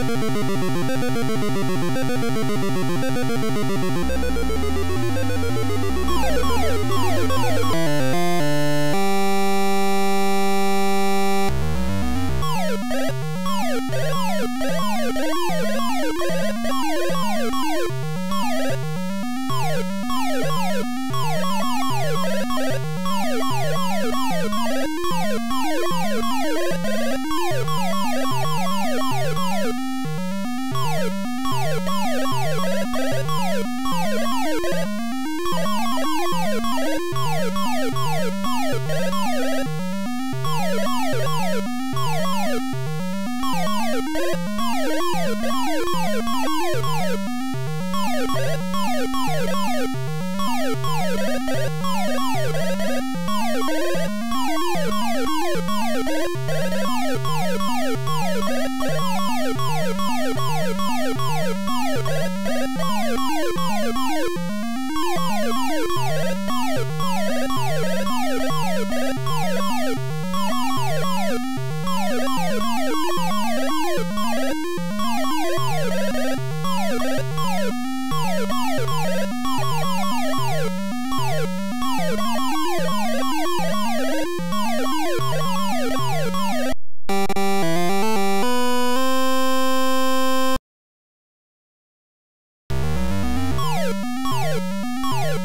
Thank you.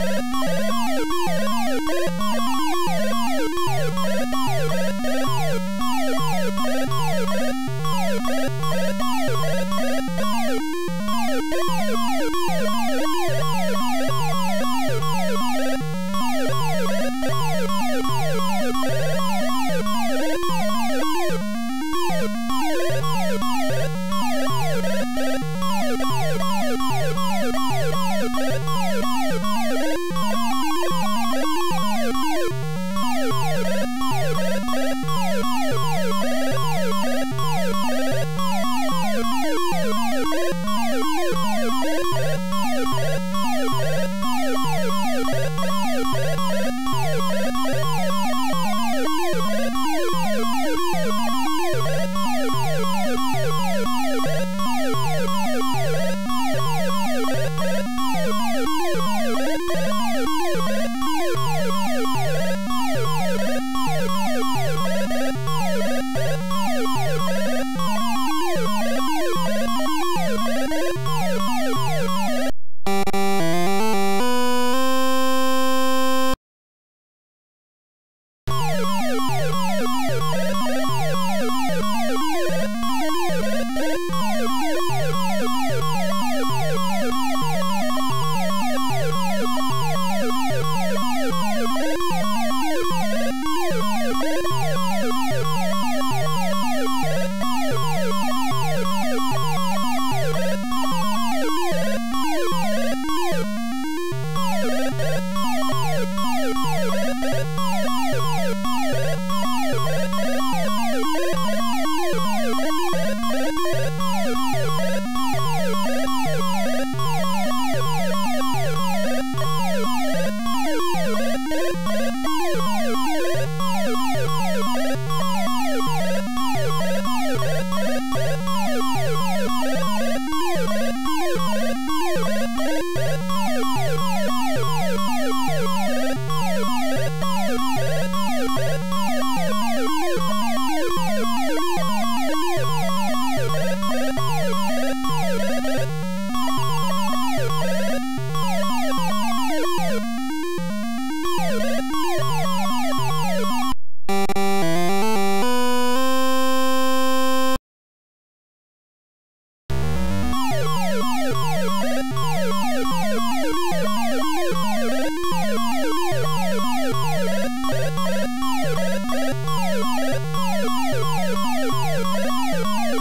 Thank you.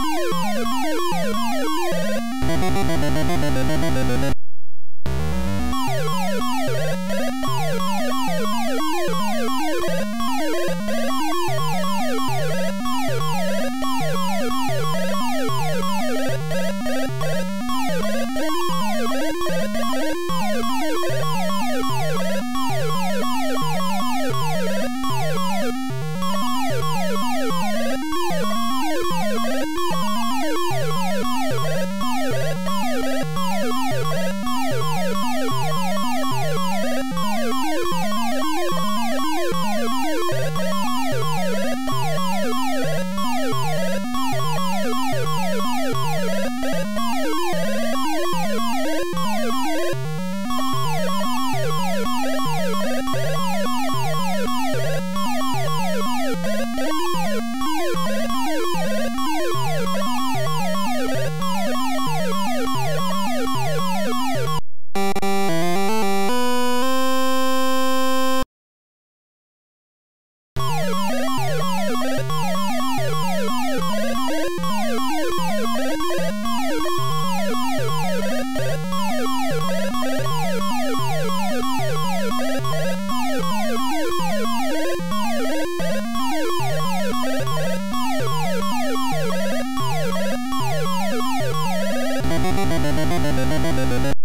Thank you. ¡Gracias no,